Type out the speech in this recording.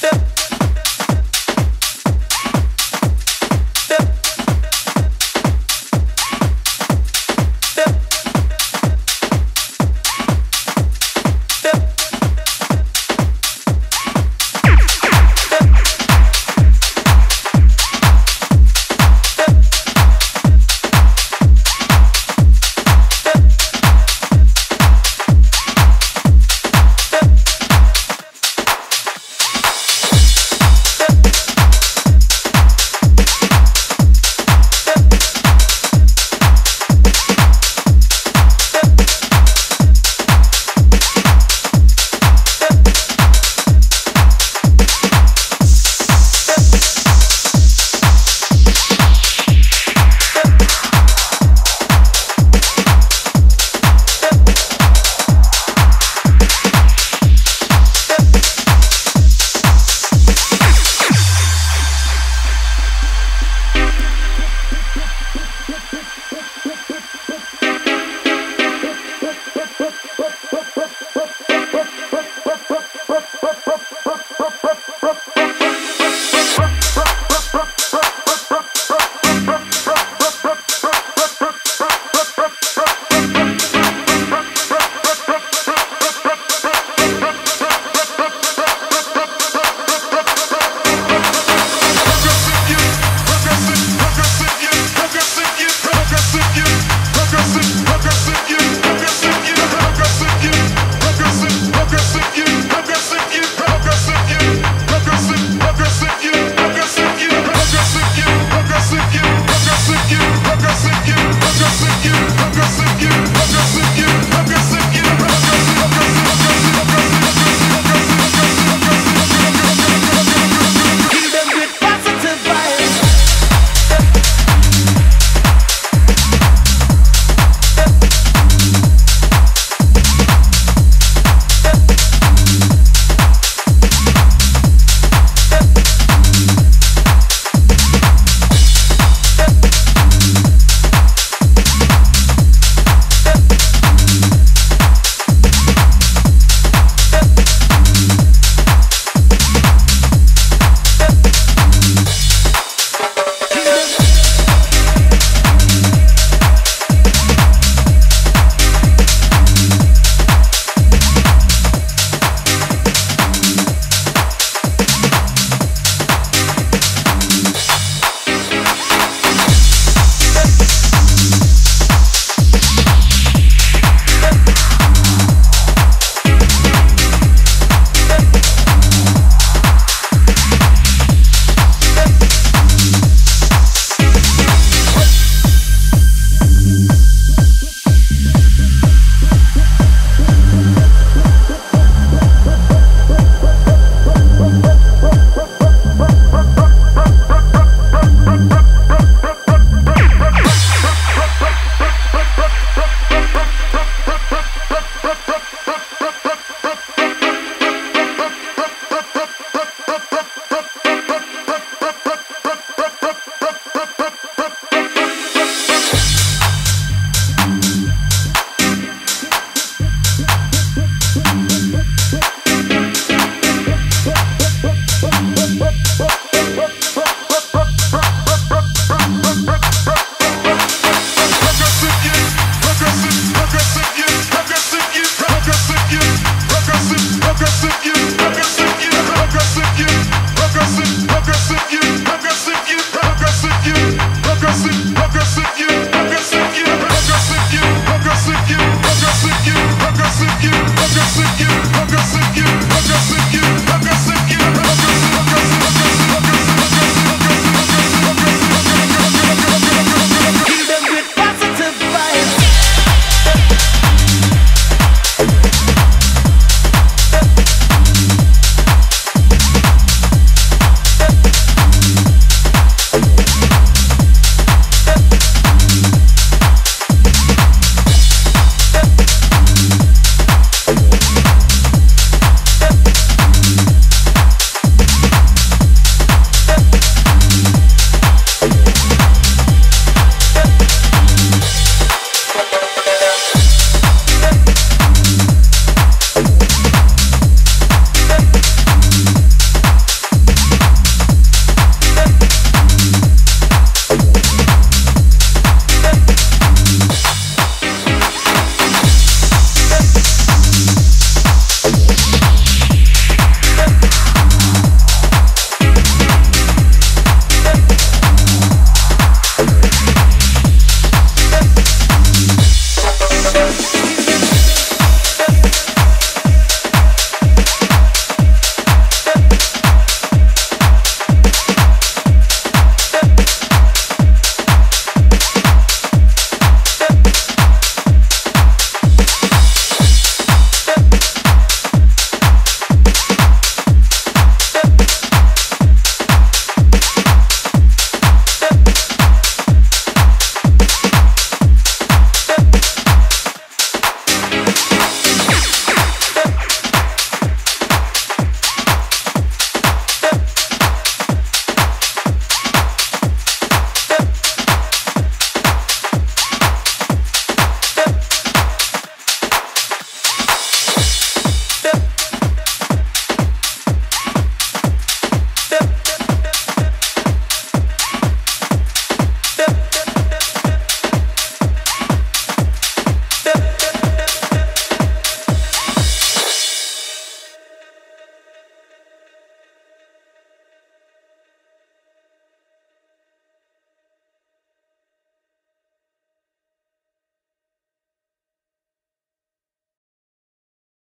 step